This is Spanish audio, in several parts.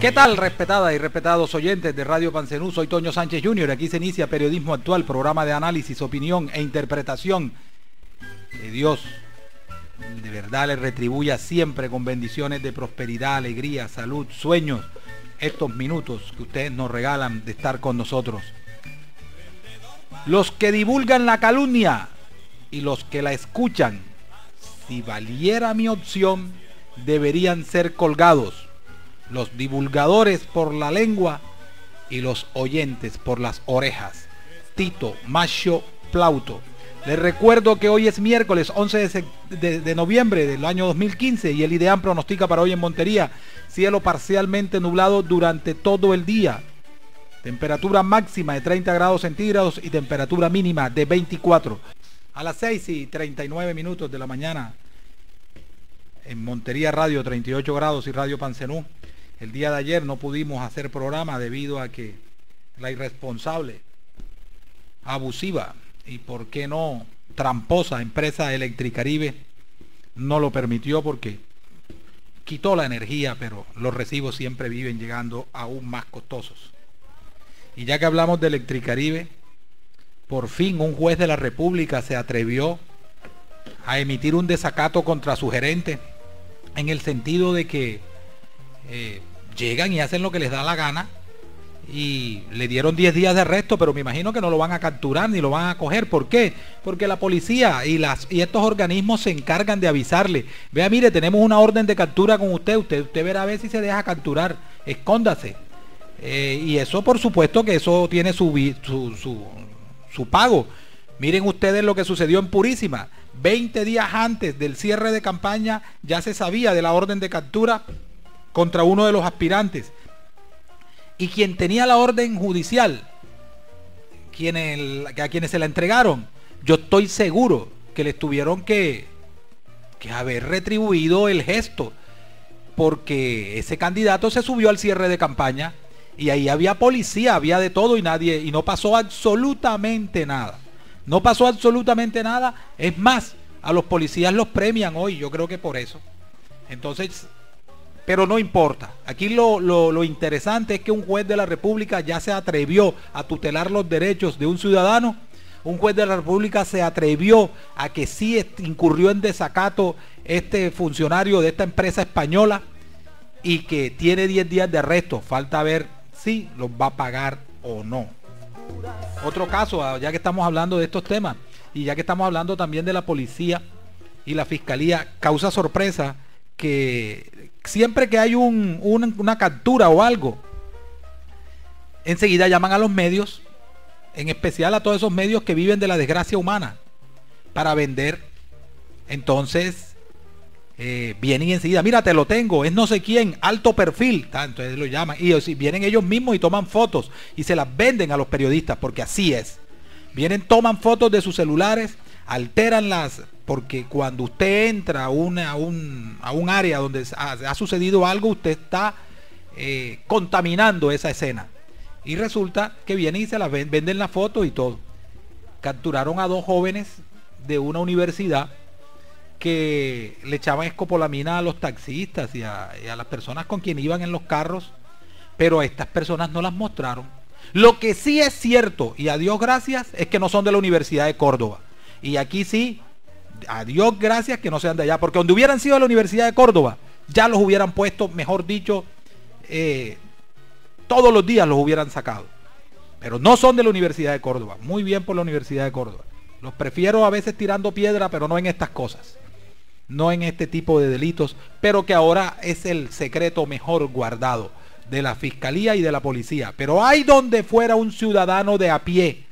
¿Qué tal, respetada y respetados oyentes de Radio Pancenú? Soy Toño Sánchez Jr. Aquí se inicia Periodismo Actual, programa de análisis, opinión e interpretación. Que Dios de verdad le retribuya siempre con bendiciones de prosperidad, alegría, salud, sueños, estos minutos que ustedes nos regalan de estar con nosotros. Los que divulgan la calumnia y los que la escuchan, si valiera mi opción, deberían ser colgados los divulgadores por la lengua y los oyentes por las orejas. Tito Macho Plauto. Les recuerdo que hoy es miércoles 11 de, noviembre del año 2015 y el IDEAM pronostica para hoy en Montería cielo parcialmente nublado durante todo el día. Temperatura máxima de 30 grados centígrados y temperatura mínima de 24. A las 6 y 39 minutos de la mañana en Montería Radio 38 grados y Radio Pancenú el día de ayer no pudimos hacer programa debido a que la irresponsable, abusiva y por qué no tramposa empresa Electricaribe no lo permitió porque quitó la energía, pero los recibos siempre viven llegando aún más costosos. Y ya que hablamos de Electricaribe, por fin un juez de la República se atrevió a emitir un desacato contra su gerente en el sentido de que eh, llegan y hacen lo que les da la gana y le dieron 10 días de arresto, pero me imagino que no lo van a capturar ni lo van a coger. ¿Por qué? Porque la policía y, las, y estos organismos se encargan de avisarle. Vea, mire, tenemos una orden de captura con usted, usted, usted verá a ver si se deja capturar, escóndase. Eh, y eso por supuesto que eso tiene su, su, su, su pago. Miren ustedes lo que sucedió en Purísima. 20 días antes del cierre de campaña ya se sabía de la orden de captura contra uno de los aspirantes. Y quien tenía la orden judicial, a quienes se la entregaron, yo estoy seguro que les tuvieron que, que haber retribuido el gesto, porque ese candidato se subió al cierre de campaña y ahí había policía, había de todo y nadie, y no pasó absolutamente nada. No pasó absolutamente nada. Es más, a los policías los premian hoy, yo creo que por eso. Entonces, pero no importa. Aquí lo, interesante es que un juez de la República ya se atrevió a tutelar los derechos de un ciudadano. Un juez de la República se atrevió a que sí incurrió en desacato este funcionario de esta empresa española y que tiene 10 días de arresto. Falta ver si los va a pagar o no. Otro caso, ah, ya que estamos hablando de estos temas y ya que estamos hablando también de la policía y la fiscalía, causa sorpresa que siempre que hay una captura o algo, enseguida llaman a los medios, en especial a todos esos medios que viven de la desgracia humana, para vender. Entonces, eh, vienen enseguida, mira, te lo tengo, es no sé quién, alto perfil, entonces lo llaman. Y vienen ellos mismos y toman fotos y se las venden a los periodistas, porque así es. Vienen, toman fotos de sus celulares, alteran las porque cuando usted entra a, una, a, un, a un, área donde ha, sucedido algo, usted está eh, contaminando esa escena. Y resulta que vienen y se las venden la foto y todo. Capturaron a dos jóvenes de una universidad que le echaban escopolamina a los taxistas y a, y a las personas con quien iban en los carros, pero a estas personas no las mostraron. Lo que sí es cierto, y a Dios gracias, es que no son de la Universidad de Córdoba. Y aquí sí a Dios gracias que no sean de allá, porque donde hubieran sido de la Universidad de Córdoba, ya los hubieran puesto, mejor dicho, eh, todos los días los hubieran sacado. Pero no son de la Universidad de Córdoba. Muy bien por la Universidad de Córdoba. Los prefiero a veces tirando piedra, pero no en estas cosas. No en este tipo de delitos, pero que ahora es el secreto mejor guardado de la Fiscalía y de la Policía. Pero hay donde fuera un ciudadano de a pie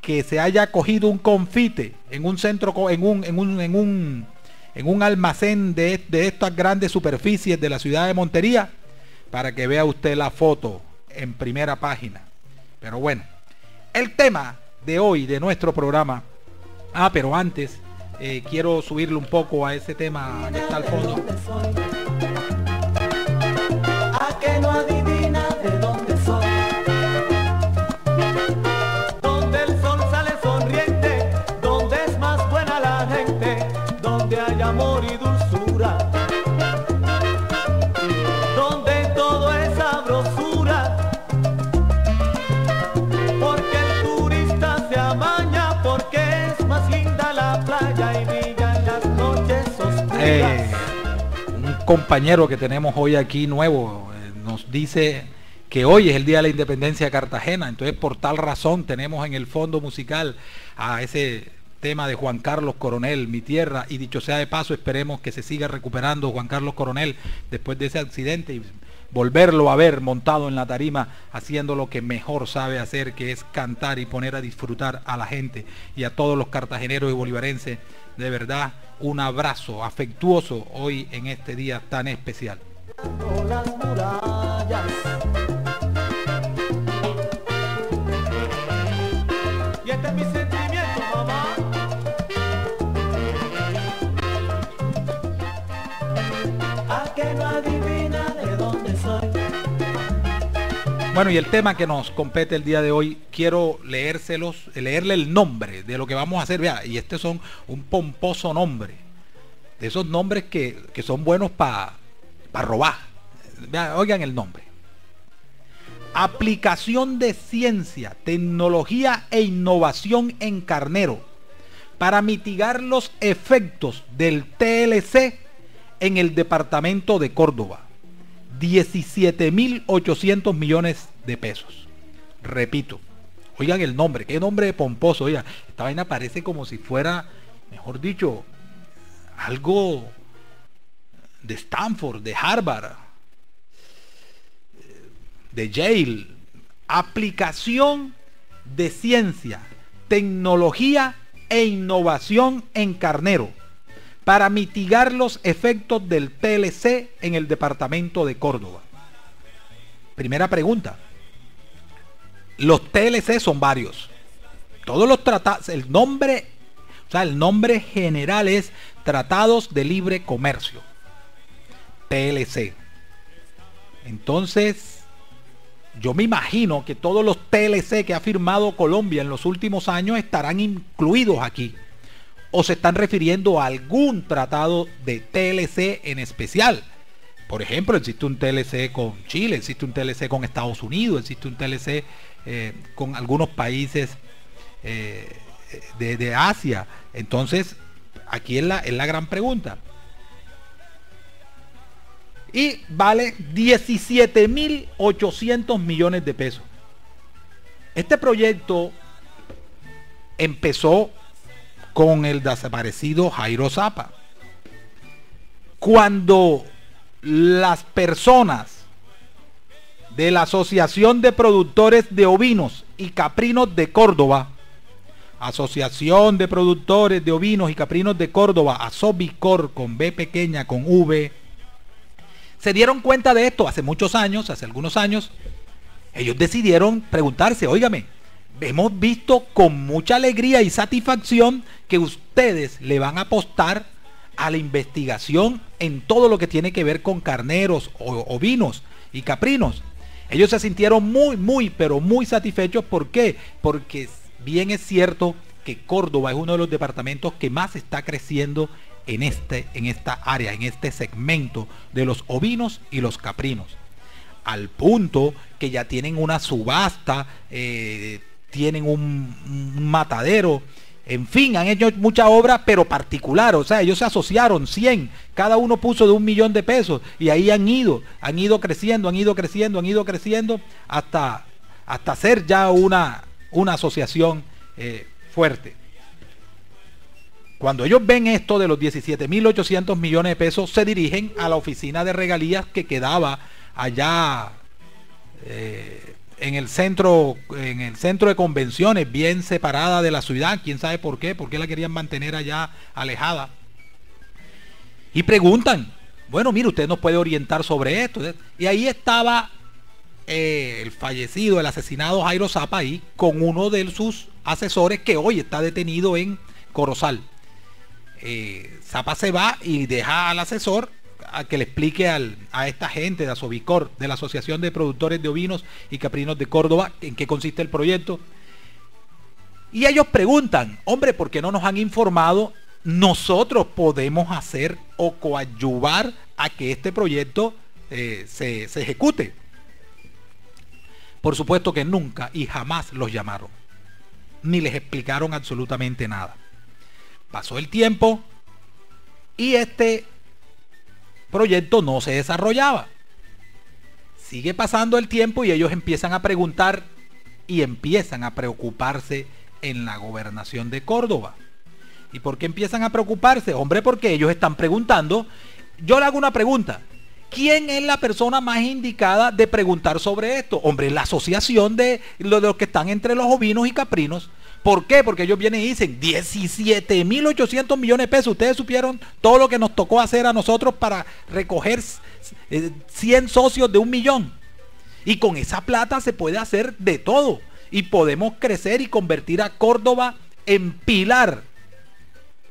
que se haya cogido un confite en un centro, en un, en un, en un, en un almacén de, de estas grandes superficies de la ciudad de Montería, para que vea usted la foto en primera página. Pero bueno, el tema de hoy de nuestro programa. Ah, pero antes eh, quiero subirle un poco a ese tema que está al fondo. Compañero que tenemos hoy aquí nuevo eh, nos dice que hoy es el Día de la Independencia de Cartagena, entonces por tal razón tenemos en el fondo musical a ese tema de Juan Carlos Coronel, mi tierra, y dicho sea de paso, esperemos que se siga recuperando Juan Carlos Coronel después de ese accidente y volverlo a ver montado en la tarima haciendo lo que mejor sabe hacer, que es cantar y poner a disfrutar a la gente y a todos los cartageneros y bolivarenses. De verdad, un abrazo afectuoso hoy en este día tan especial. Bueno, y el tema que nos compete el día de hoy, quiero leérselos, leerle el nombre de lo que vamos a hacer. Vea, y este son un pomposo nombre. De esos nombres que, son buenos para robar. oigan el nombre. Aplicación de ciencia, tecnología e innovación en carnero para mitigar los efectos del TLC en el departamento de Córdoba. 17.800 millones de pesos. Repito, oigan el nombre, qué nombre pomposo, oigan, esta vaina parece como si fuera, mejor dicho, algo de Stanford, de Harvard, de Yale, aplicación de ciencia, tecnología e innovación en carnero para mitigar los efectos del TLC en el departamento de Córdoba. Primera pregunta. Los TLC son varios. Todos los tratados, el nombre, o sea, el nombre general es Tratados de Libre Comercio. TLC. Entonces, yo me imagino que todos los TLC que ha firmado Colombia en los últimos años estarán incluidos aquí o se están refiriendo a algún tratado de TLC en especial. Por ejemplo, existe un TLC con Chile, existe un TLC con Estados Unidos, existe un TLC eh, con algunos países eh, de, Asia. Entonces, aquí es la, es la gran pregunta. Y vale 17.800 millones de pesos. Este proyecto empezó con el desaparecido Jairo Zapa. Cuando las personas de la Asociación de Productores de Ovinos y Caprinos de Córdoba, Asociación de Productores de Ovinos y Caprinos de Córdoba, Asobicor con B pequeña, con V, se dieron cuenta de esto hace muchos años, hace algunos años, ellos decidieron preguntarse, óigame, hemos visto con mucha alegría y satisfacción que ustedes le van a apostar a la investigación en todo lo que tiene que ver con carneros, ovinos y caprinos. Ellos se sintieron muy, muy, pero muy satisfechos. ¿Por qué? Porque bien es cierto que Córdoba es uno de los departamentos que más está creciendo en, este, en esta área, en este segmento de los ovinos y los caprinos. Al punto que ya tienen una subasta eh, tienen un, matadero, en fin, han hecho mucha obra, pero particular, o sea, ellos se asociaron 100, cada uno puso de un millón de pesos. Y ahí han ido, han ido creciendo, han ido creciendo, han ido creciendo hasta, hasta ser ya una, una asociación eh, fuerte. Cuando ellos ven esto de los 17.800 millones de pesos, se dirigen a la oficina de regalías que quedaba allá eh, en el centro, en el centro de convenciones, bien separada de la ciudad, quién sabe por qué, por qué la querían mantener allá alejada. Y preguntan, bueno, mire, usted nos puede orientar sobre esto. Y ahí estaba eh, el fallecido, el asesinado Jairo Zapa ahí, con uno de sus asesores que hoy está detenido en Corozal. Eh, Zapa se va y deja al asesor a que le explique a esta gente de Asobicor, de la Asociación de Productores de Ovinos y Caprinos de Córdoba, en qué consiste el proyecto. Y ellos preguntan, hombre, ¿por qué no nos han informado? Nosotros podemos hacer o coadyuvar a que este proyecto eh, se, se ejecute. Por supuesto que nunca y jamás los llamaron, ni les explicaron absolutamente nada. Pasó el tiempo y este proyecto no se desarrollaba. Sigue pasando el tiempo y ellos empiezan a preguntar y empiezan a preocuparse en la gobernación de Córdoba. ¿Y por qué empiezan a preocuparse? Hombre, porque ellos están preguntando. Yo le hago una pregunta. ¿Quién es la persona más indicada de preguntar sobre esto? Hombre, la asociación de los que están entre los ovinos y caprinos. ¿Por qué? Porque ellos vienen y dicen 17.800 millones de pesos. Ustedes supieron todo lo que nos tocó hacer a nosotros para recoger 100 eh, socios de un millón. Y con esa plata se puede hacer de todo. Y podemos crecer y convertir a Córdoba en pilar.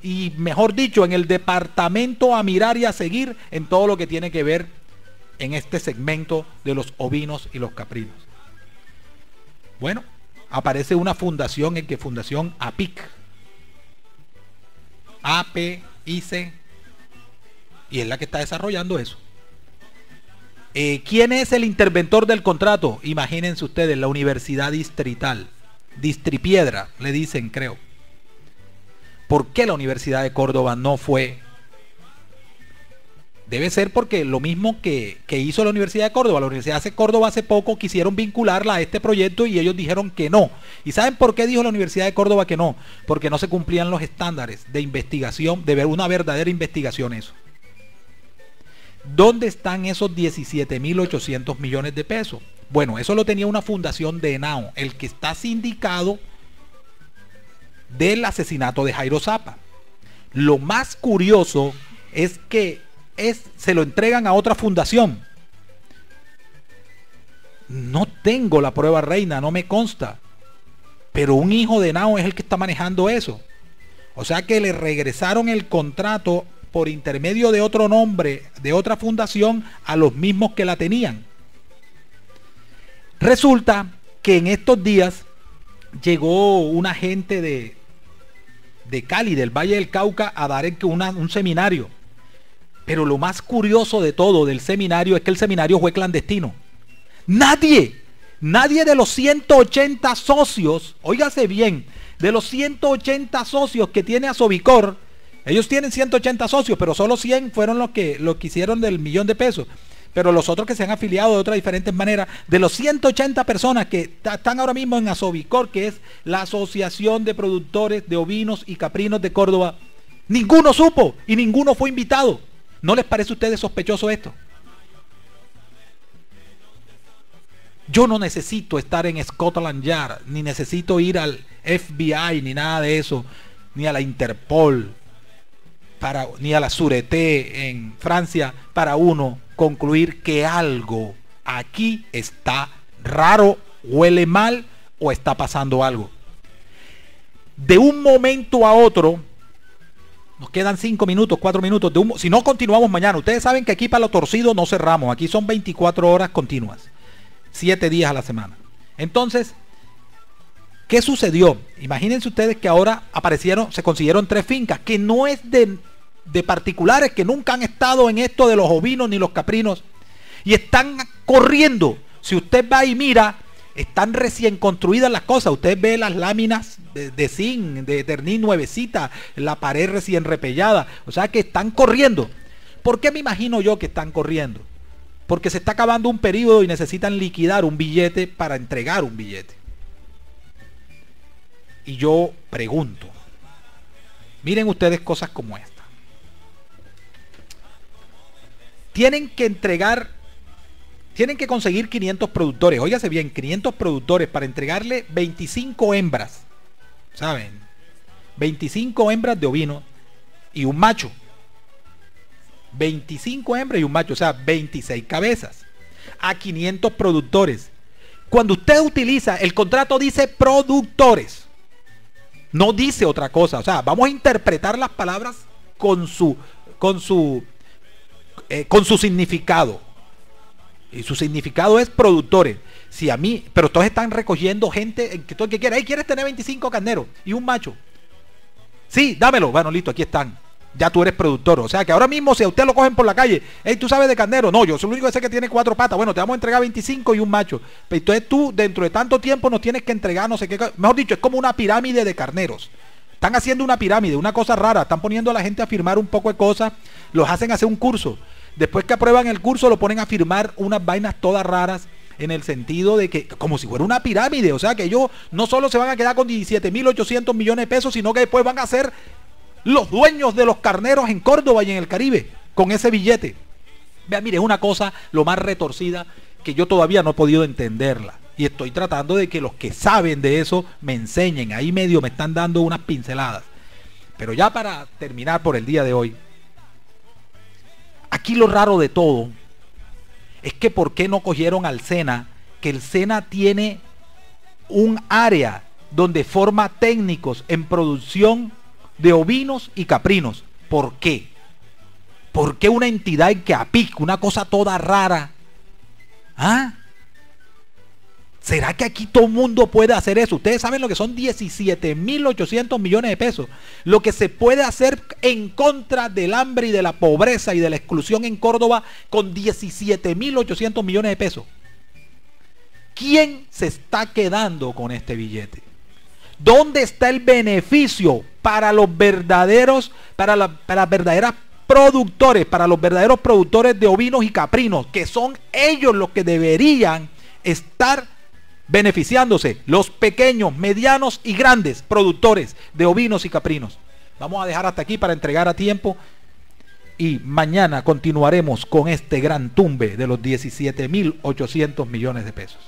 Y mejor dicho, en el departamento a mirar y a seguir en todo lo que tiene que ver en este segmento de los ovinos y los caprinos. Bueno, aparece una fundación en que Fundación APIC. APIC. Y es la que está desarrollando eso. Eh, ¿Quién es el interventor del contrato? Imagínense ustedes, la Universidad Distrital. Distripiedra, le dicen, creo. ¿Por qué la Universidad de Córdoba no fue Debe ser porque lo mismo que, hizo la Universidad de Córdoba, la Universidad de Córdoba hace poco quisieron vincularla a este proyecto y ellos dijeron que no. ¿Y saben por qué dijo la Universidad de Córdoba que no? Porque no se cumplían los estándares de investigación, de ver una verdadera investigación eso. ¿Dónde están esos 17.800 millones de pesos? Bueno, eso lo tenía una fundación de ENAO, el que está sindicado del asesinato de Jairo Zapa. Lo más curioso es que se lo entregan a otra fundación. No tengo la prueba reina, no me consta. Pero un hijo de Nao es el que está manejando eso. O sea que le regresaron el contrato por intermedio de otro nombre, de otra fundación, a los mismos que la tenían. Resulta que en estos días llegó una gente de, de Cali, del Valle del Cauca, a dar un seminario. Pero lo más curioso de todo del seminario es que el seminario fue clandestino. Nadie, nadie de los 180 socios, óigase bien, de los 180 socios que tiene Asobicor, ellos tienen 180 socios, pero solo 100 fueron los que, los que hicieron del millón de pesos. Pero los otros que se han afiliado de otras diferentes maneras, de los 180 personas que están ahora mismo en Asobicor, que es la Asociación de Productores de Ovinos y Caprinos de Córdoba, ninguno supo y ninguno fue invitado. ¿No les parece a ustedes sospechoso esto? Yo no necesito estar en Scotland Yard, ni necesito ir al FBI, ni nada de eso, ni a la Interpol, para, ni a la Sûreté en Francia, para uno concluir que algo aquí está raro, huele mal o está pasando algo. De un momento a otro, nos quedan 5 minutos, 4 minutos. De si no, continuamos mañana. Ustedes saben que aquí para lo torcido no cerramos. Aquí son 24 horas continuas. 7 días a la semana. Entonces, ¿qué sucedió? Imagínense ustedes que ahora aparecieron, se consiguieron tres fincas, que no es de, de particulares que nunca han estado en esto de los ovinos ni los caprinos. Y están corriendo. Si usted va y mira, están recién construidas las cosas. Usted ve las láminas de, zinc, de Eternil nuevecita, la pared recién repellada. O sea que están corriendo. ¿Por qué me imagino yo que están corriendo? Porque se está acabando un periodo y necesitan liquidar un billete para entregar un billete. Y yo pregunto, miren ustedes cosas como esta. Tienen que entregar tienen que conseguir 500 productores. Óigase bien, 500 productores para entregarle 25 hembras. ¿Saben? 25 hembras de ovino y un macho. 25 hembras y un macho, o sea, 26 cabezas. A 500 productores. Cuando usted utiliza, el contrato dice productores. No dice otra cosa. O sea, vamos a interpretar las palabras con su, con su, eh, con su significado. Y su significado es productores. Si a mí, pero todos están recogiendo gente que todo el que quiera. ¿quieres tener 25 carneros y un macho? Sí, dámelo. Bueno, listo, aquí están. Ya tú eres productor. O sea que ahora mismo si a usted lo cogen por la calle, hey, tú sabes de carnero. No, yo soy el único que sé que tiene cuatro patas. Bueno, te vamos a entregar 25 y un macho. Pero entonces tú, dentro de tanto tiempo, nos tienes que entregar no sé qué. Mejor dicho, es como una pirámide de carneros. Están haciendo una pirámide, una cosa rara. Están poniendo a la gente a firmar un poco de cosas. Los hacen hacer un curso Después que aprueban el curso lo ponen a firmar unas vainas todas raras en el sentido de que, como si fuera una pirámide, o sea que ellos no solo se van a quedar con 17.800 millones de pesos, sino que después van a ser los dueños de los carneros en Córdoba y en el Caribe, con ese billete. Vean, mire, es una cosa lo más retorcida que yo todavía no he podido entenderla. Y estoy tratando de que los que saben de eso me enseñen. Ahí medio me están dando unas pinceladas. Pero ya para terminar por el día de hoy, aquí lo raro de todo es que por qué no cogieron al SENA, que el SENA tiene un área donde forma técnicos en producción de ovinos y caprinos. ¿Por qué? ¿Por qué una entidad en que apica, una cosa toda rara? ¿Ah? ¿Será que aquí todo mundo puede hacer eso? Ustedes saben lo que son 17.800 millones de pesos. Lo que se puede hacer en contra del hambre y de la pobreza y de la exclusión en Córdoba con 17.800 millones de pesos. ¿Quién se está quedando con este billete? ¿Dónde está el beneficio para los verdaderos, para, las verdaderas productores, para los verdaderos productores de ovinos y caprinos, que son ellos los que deberían estar beneficiándose los pequeños, medianos y grandes productores de ovinos y caprinos. Vamos a dejar hasta aquí para entregar a tiempo y mañana continuaremos con este gran tumbe de los 17.800 millones de pesos.